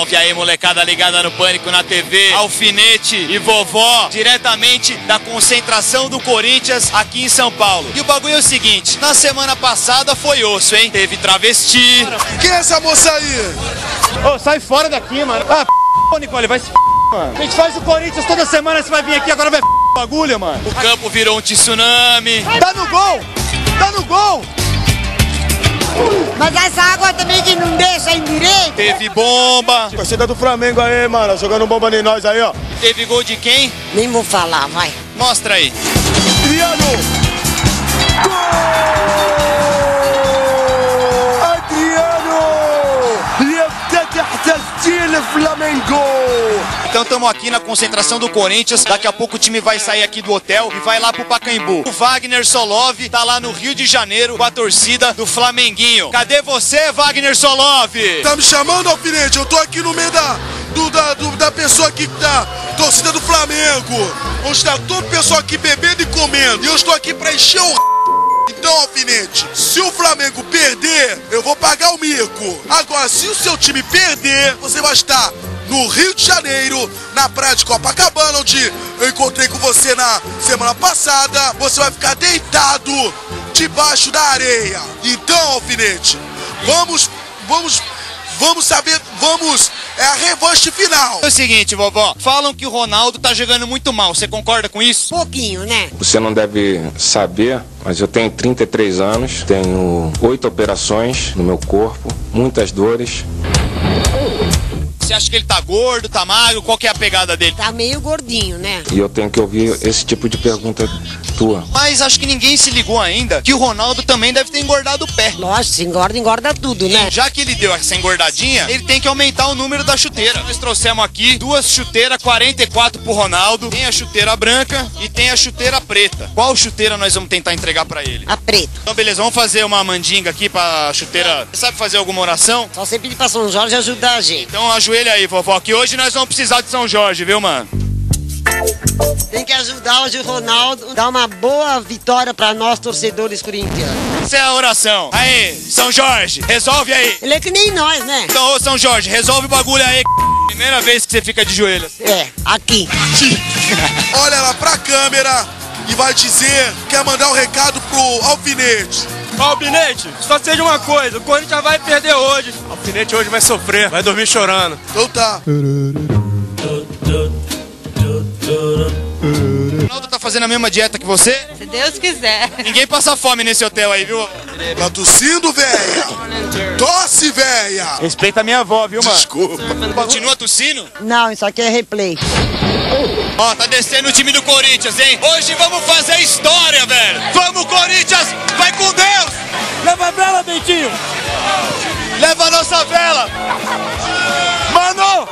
Salve aí, molecada ligada no Pânico na TV, Alfinete e Vovó, diretamente da concentração do Corinthians aqui em São Paulo. E o bagulho é o seguinte, na semana passada foi osso, hein? Teve travesti. Quem é essa moça aí? Ô, sai fora daqui, mano. Ah, p... Nicole, vai se p... mano. A gente faz o Corinthians toda semana, você vai vir aqui, agora vai p... bagulho, mano. O campo virou um tsunami. Tá no gol! Tá no gol! Mas essa água também que não deixa em direito. Teve bomba. Torcida do Flamengo aí, mano, jogando bomba em nós aí, ó. Teve gol de quem? Nem vou falar, vai. Mostra aí. Adriano! Gol! Adriano! يفتتح تسجيل فلامينغو Então estamos aqui na concentração do Corinthians. Daqui a pouco o time vai sair aqui do hotel e vai lá pro Pacaembu. O Wagner Solov tá lá no Rio de Janeiro com a torcida do Flamenguinho. Cadê você, Wagner Solov? Tá me chamando, Alfinete? Eu tô aqui no meio da, do, da, do- da pessoa aqui da torcida do Flamengo. Onde está todo o pessoal aqui bebendo e comendo. E eu estou aqui pra encher o Então, Alfinete, se o Flamengo perder, eu vou pagar o mico. Agora, se o seu time perder, você vai estar no Rio de Janeiro, na praia de Copacabana, onde eu encontrei com você na semana passada. Você vai ficar deitado debaixo da areia. Então, Alfinete, vamos, vamos, vamos saber, vamos, é a revanche final. É o seguinte, vovó. Falam que o Ronaldo tá jogando muito mal. Você concorda com isso? Pouquinho, né? Você não deve saber, mas eu tenho 33 anos, tenho oito operações no meu corpo, muitas dores. Você acha que ele tá gordo, tá magro? Qual que é a pegada dele? Tá meio gordinho, né? E eu tenho que ouvir esse tipo de pergunta tua. Mas acho que ninguém se ligou ainda que o Ronaldo também deve ter engordado o pé. Lógico, se engorda, engorda tudo, né? Já que ele deu essa engordadinha, ele tem que aumentar o número da chuteira. Nós trouxemos aqui duas chuteiras 44 pro Ronaldo. Tem a chuteira branca e tem a chuteira preta. Qual chuteira nós vamos tentar entregar pra ele? A preto. Então, beleza, vamos fazer uma mandinga aqui pra chuteira. Você sabe fazer alguma oração? Só você pedir pra São Jorge ajudar a gente. Então ajoelha aí, vovó, que hoje nós vamos precisar de São Jorge, viu, mano? Tem que ajudar hoje o Ronaldo, dar uma boa vitória pra nós, torcedores corintianos. Essa é a oração. Aí, São Jorge, resolve aí. Ele é que nem nós, né? Então, ô São Jorge, resolve o bagulho aí. Primeira vez que você fica de joelhos. É, aqui. Olha lá pra câmera e vai dizer, quer mandar um recado pro Alfinete. Alfinete, só seja uma coisa, o Corinthians vai perder hoje. Alfinete hoje vai sofrer, vai dormir chorando. Então tá. O Ronaldo tá fazendo a mesma dieta que você? Se Deus quiser. Ninguém passa fome nesse hotel aí, viu? Tá tossindo, véia? Tosse, véia! Respeita a minha avó, viu, mano? Desculpa. Continua tossindo? Não, isso aqui é replay. Ó, tá descendo o time do Corinthians, hein? Hoje vamos fazer história, velho! Vamos, Corinthians! Vai com Deus! Leva a vela, Dentinho! Leva a nossa vela! Mano!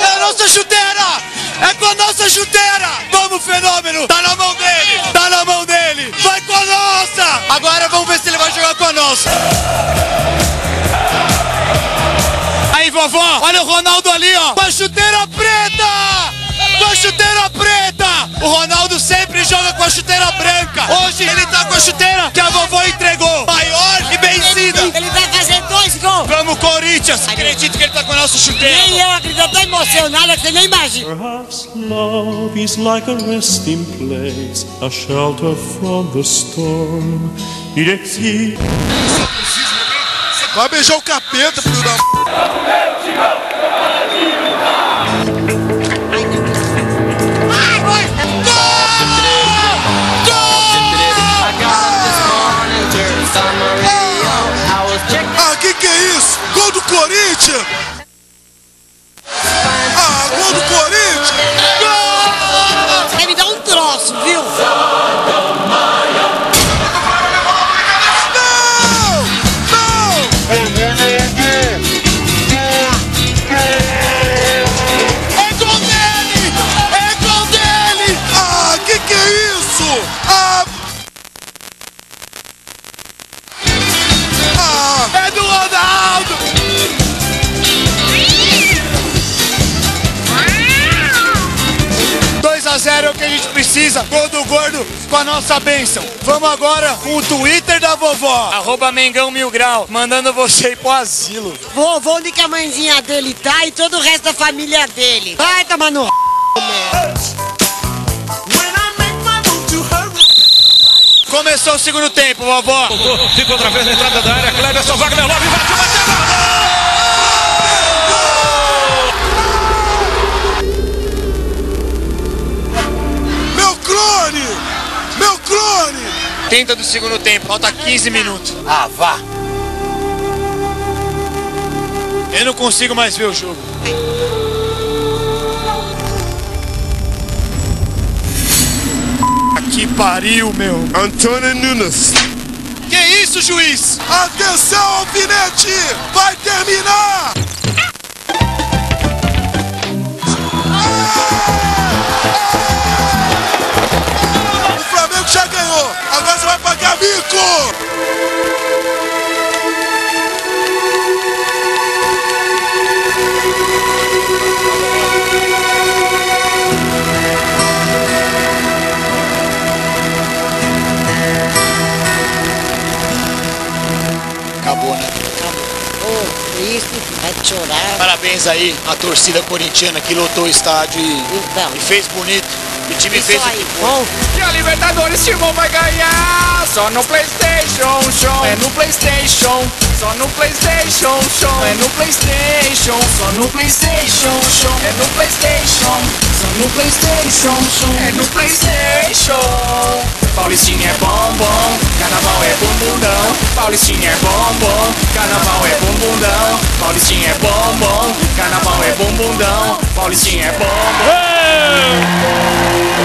É a nossa chuteira! É com a nossa chuteira! Vamos, fenômeno! Tá na mão dele! Tá na mão dele! Vai com a nossa! Agora vamos ver se ele vai jogar com a nossa! Aí, vovó! Olha o Ronaldo ali, ó! Com a chuteira preta! Com a chuteira preta! O Ronaldo sempre joga com a chuteira branca! Hoje ele tá com a chuteira que a vovó entregou! Corinthians! Acredito que ele tá com a nossa chuteira! Nem eu acredito, eu tô emocionada que você nem imagina. Perhaps love is like a resting place, a shelter from the storm. It exists. Vai beijar o capeta, filho da... gente precisa gol do gordo com a nossa bênção. Vamos agora com o Twitter da vovó. Arroba Mengão Mil Grau, mandando você ir pro asilo. Vovô, onde que a mãezinha dele tá e todo o resto da família dele. Vai tomar no. Começou o segundo tempo, vovó. Fica outra vez na entrada da área. Cleberson Wagner Love 30 do segundo tempo, falta 15 minutos. Ah, vá. Eu não consigo mais ver o jogo. Que pariu, meu. Antônio Nunes. Que isso, juiz? Atenção, alfinete! Vai terminar! Agora você vai pagar mico! Acabou, né? Ô, triste, vai chorar. Parabéns aí à torcida corintiana que lotou o estádio e, Então, e fez bonito. O time isso fez o aí, que foi. bom. E a Libertadores Timão vai ganhar. Só no Playstation Show É no Playstation. Só no Playstation Show É no Playstation. Só no Playstation Show É no Playstation. Só no Playstation Show É no Playstation. Paulistinha é bom, bom. Carnaval é bumbundão Paulistinha é bom, bom Carnaval é bumbundão. Paulistinha é bom, bom Carnaval é bumbundão. Paulistinha é bom, bom